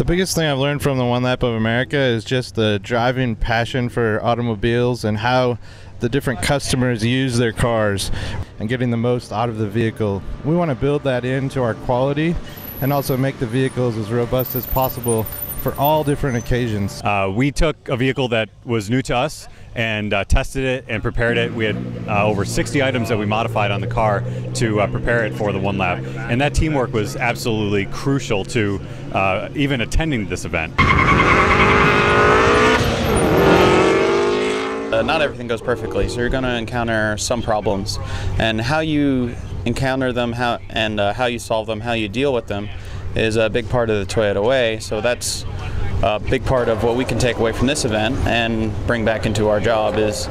The biggest thing I've learned from the One Lap of America is just the driving passion for automobiles and how the different customers use their cars and getting the most out of the vehicle. We want to build that into our quality and also make the vehicles as robust as possible for all different occasions. Uh, we took a vehicle that was new to us and uh, tested it and prepared it. We had uh, over 60 items that we modified on the car to uh, prepare it for the one lap. And that teamwork was absolutely crucial to uh, even attending this event. Uh, not everything goes perfectly, so you're going to encounter some problems. And how you encounter them how, and uh, how you solve them, how you deal with them, is a big part of the Toyota way. So that's a big part of what we can take away from this event and bring back into our job is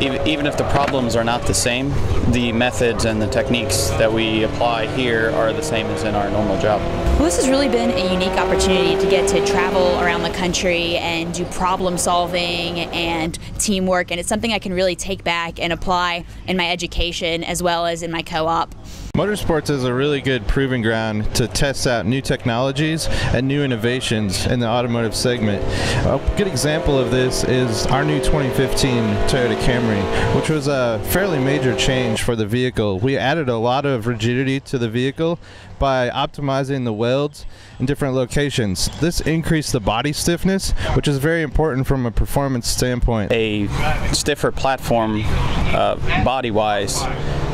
even if the problems are not the same, the methods and the techniques that we apply here are the same as in our normal job. Well, this has really been a unique opportunity to get to travel around the country and do problem solving and teamwork, and it's something I can really take back and apply in my education as well as in my co op. Motorsports is a really good proving ground to test out new technologies and new innovations in the automotive segment. A good example of this is our new 2015 Toyota Camry, which was a fairly major change for the vehicle. We added a lot of rigidity to the vehicle by optimizing the welds in different locations. This increased the body stiffness, which is very important from a performance standpoint. A stiffer platform uh, body-wise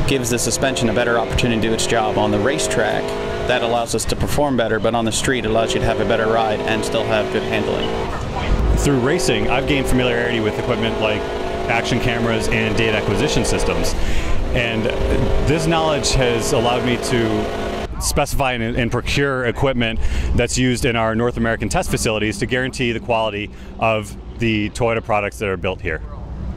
gives the suspension a better opportunity to do its job on the racetrack. That allows us to perform better, but on the street it allows you to have a better ride and still have good handling. Through racing, I've gained familiarity with equipment like action cameras and data acquisition systems. And this knowledge has allowed me to specify and, and, procure equipment that's used in our North American test facilities to guarantee the quality of the Toyota products that are built here.